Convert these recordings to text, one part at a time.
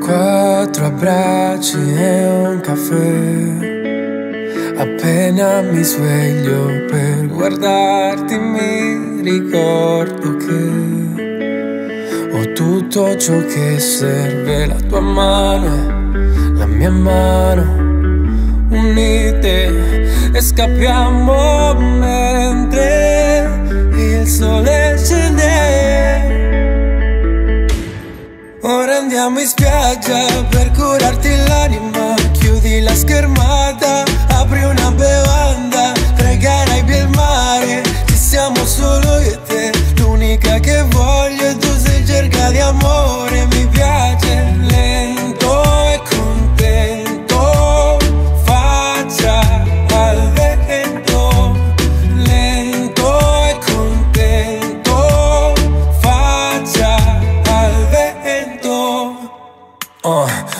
Quattro abbracci e un caffè. Appena mi sveglio per guardarti mi ricordo che ho tutto ciò che serve, la tua mano la mia mano unite scappiamo mentre il sole scende. Ora andiamo in spiaggia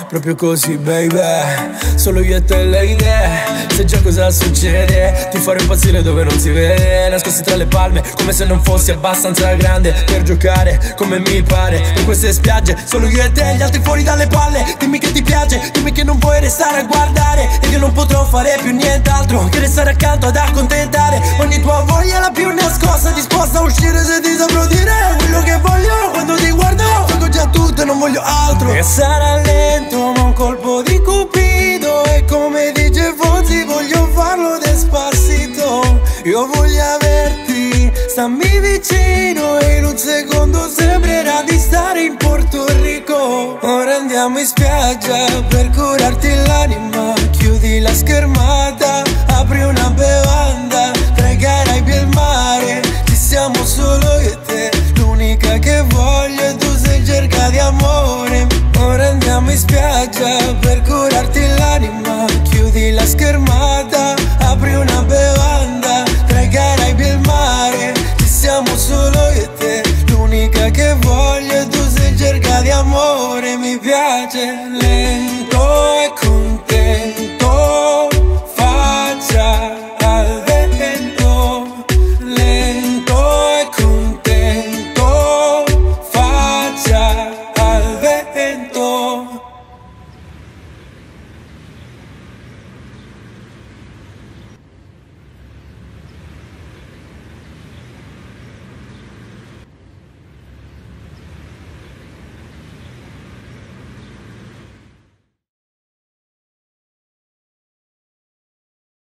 proprio così baby. Solo io e te le idee Sai già cosa succede? Ti farò impazzire dove non si vede. Nascosti tra le palme Come se non fossi abbastanza grande Per giocare come mi pare. In queste spiagge Solo io e te Gli altri fuori dalle palle. Dimmi che ti piace Dimmi che non puoi restare a guardare. E che non potrò fare più nient'altro Che restare accanto ad accontentare. Ogni tua voglia la più nascosta Disposta a uscire se ti saprò altro E sarà lento ma un colpo di cupido. E come dice Fonzi voglio farlo despacito Io voglio averti, stammi vicino. E in un secondo sembrerà di stare in Porto Rico. Ora andiamo in spiaggia per curarti l'anima. Chiudi la schermata, apri una bevanda Pregherai il mare, in spiaggia per curarti l'anima. Chiudi la schermata, apri una bevanda Pregherai il mare, ci siamo solo io e te L'unica che voglio è tu sei cerca di amore. Mi piace lento e con